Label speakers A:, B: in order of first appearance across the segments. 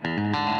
A: Why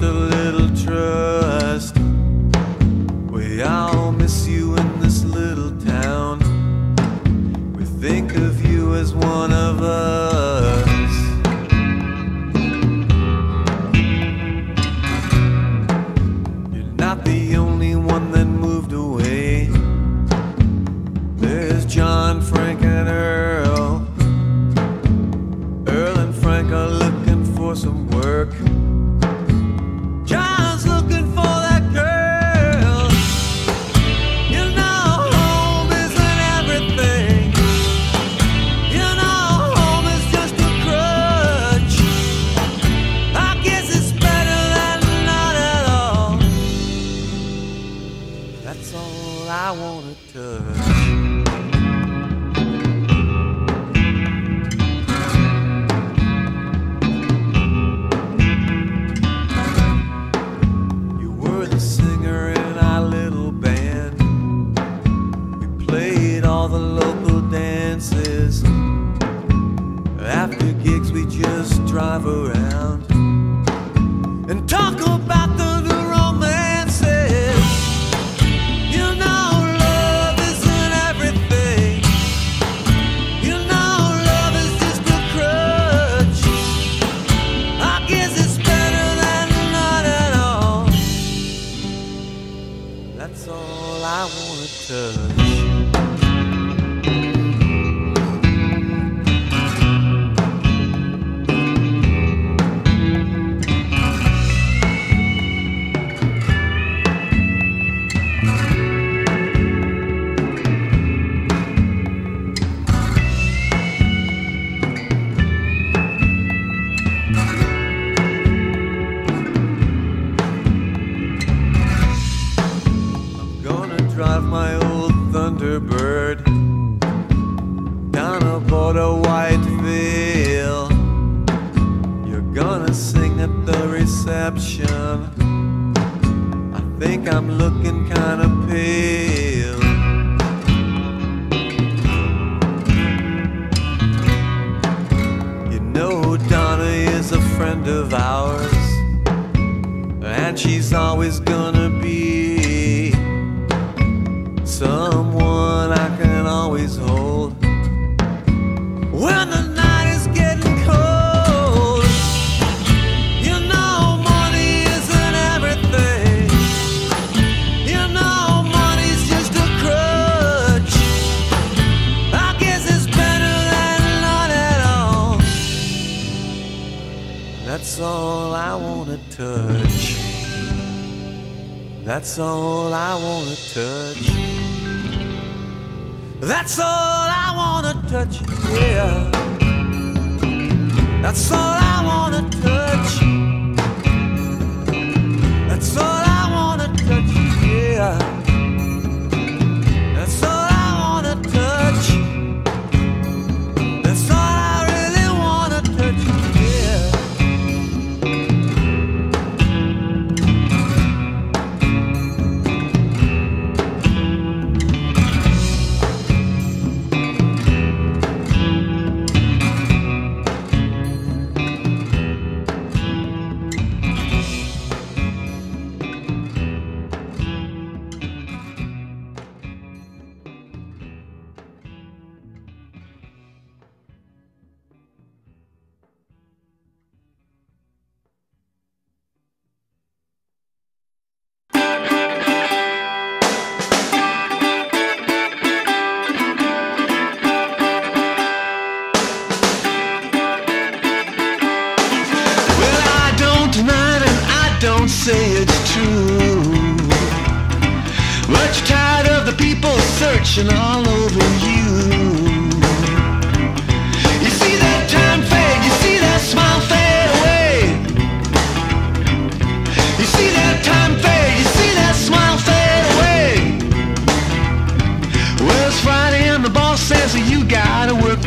A: lost a little That's all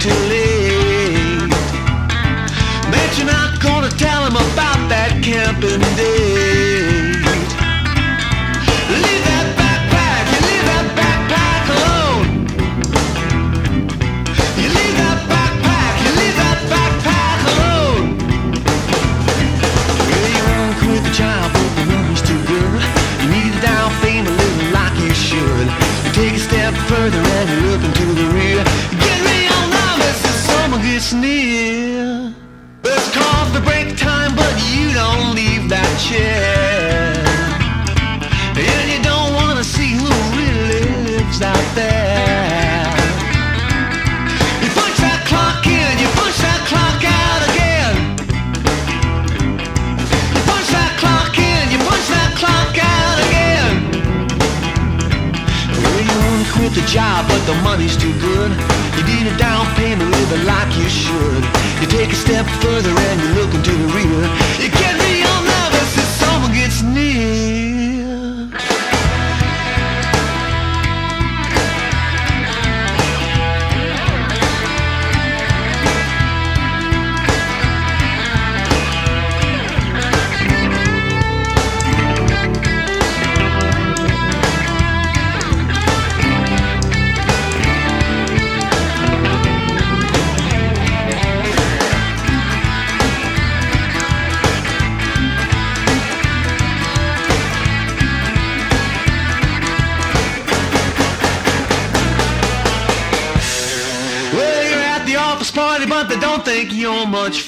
A: to live. but the money's too good. You need a down payment, living like you should. You take a step further and you look into the rear. You get think you're much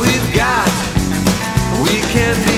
A: we've got, we can be.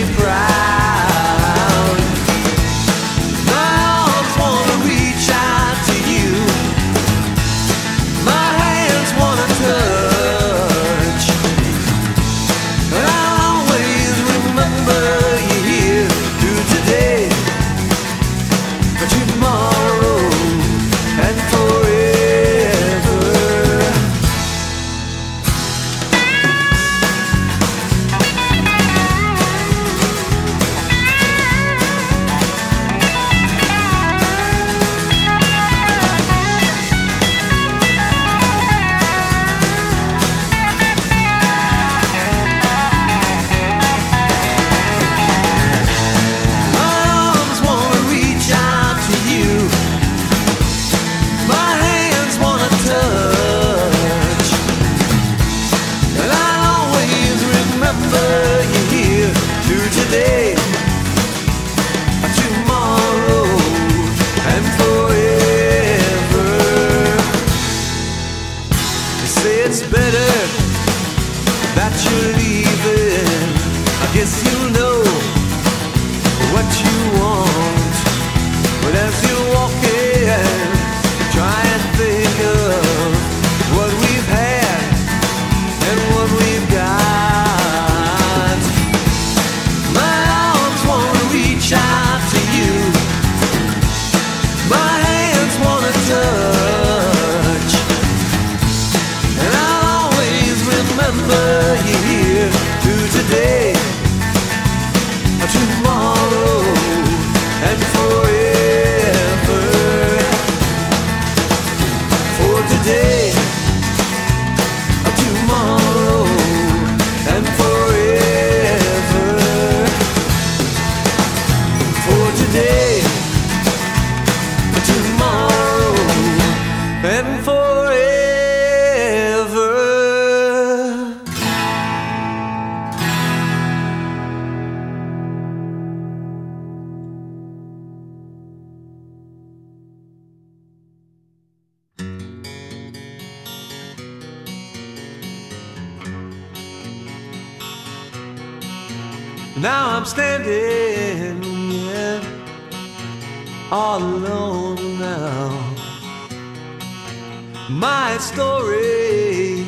A: My story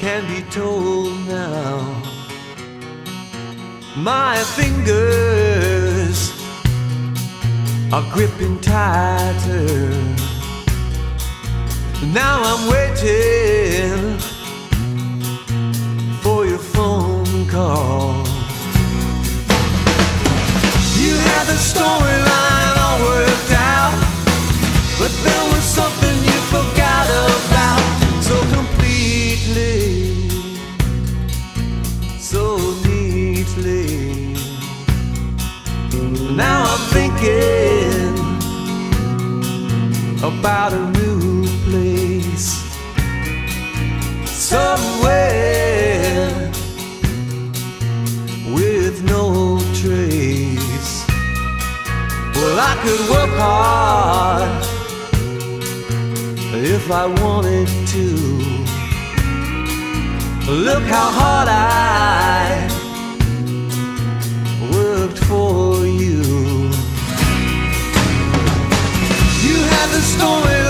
A: can be told now. My fingers are gripping tighter. Now I'm waiting for your phone call. You had the storyline all worked. But there was something you forgot about so completely, so neatly. Now I'm thinking about a new place somewhere with no trace. Well, I could work hard if I wanted to. Look how hard I worked for you. You had the story.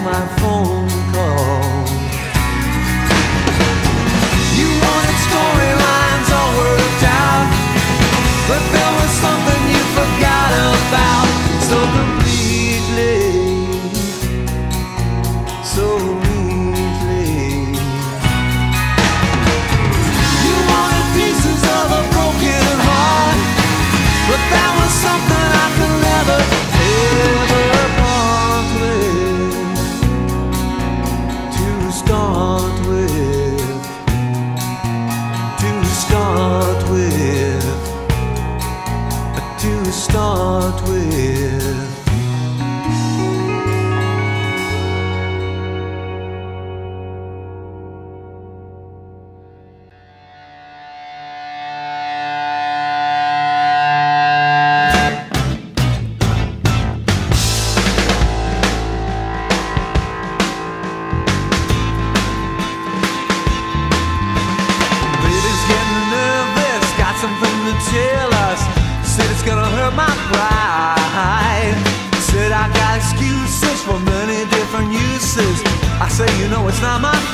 A: For my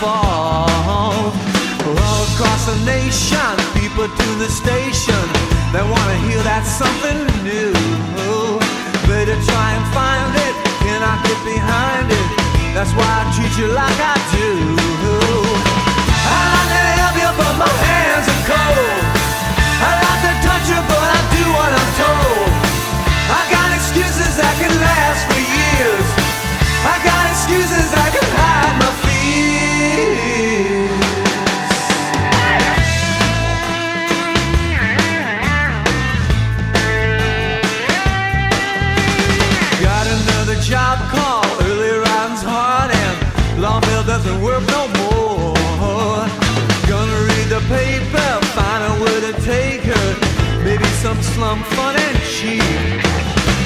A: All across the nation, people to the station, they wanna hear that something new. Better try and find it, can I get behind it? That's why I treat you like I do. I like to help you, but my hands are cold. I like to touch you, but I do what I'm told. I got excuses that can last for years. I got excuses that slum fun and cheap.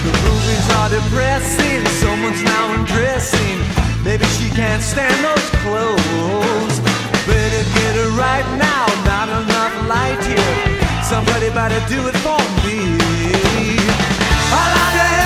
A: The movies are depressing, someone's now undressing. Maybe she can't stand those clothes. Better get her right now, not enough light here. Somebody better do it for me. I